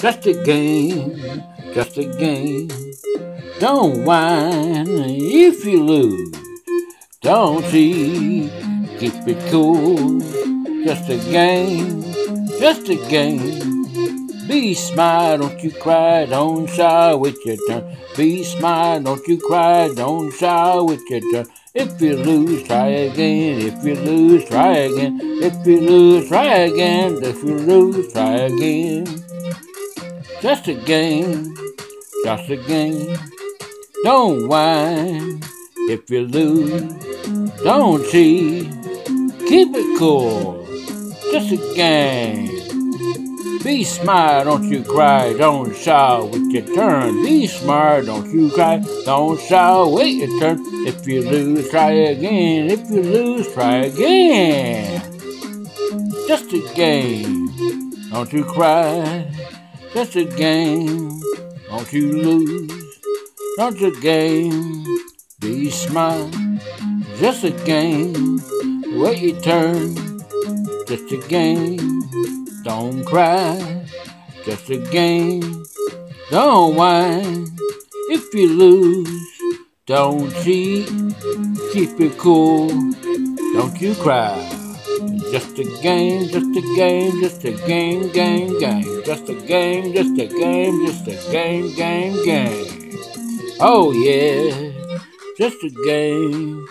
Just a game, just a game. Don't whine if you lose. Don't cheat, keep it cool. Just a game, just a game. Be smart, don't you cry, don't shy with your turn. Be smart, don't you cry, don't shy with your turn. If you lose, try again. If you lose, try again. If you lose, try again. If you lose, try again. Just a game, just a game. Don't whine if you lose. Don't cheat. Keep it cool. Just a game. Be smart, don't you cry, don't shout with your turn. Be smart, don't you cry, don't shout, wait your turn. If you lose, try again. If you lose, try again. Just a game, don't you cry. Just a game, don't you lose. Just a game, be smart. Just a game, wait your turn. Just a game. Don't cry, just a game. Don't whine if you lose. Don't cheat, keep it cool. Don't you cry. Just a game, just a game, just a game, game, game. Just a game, just a game, just a game, game, game. Oh yeah, just a game.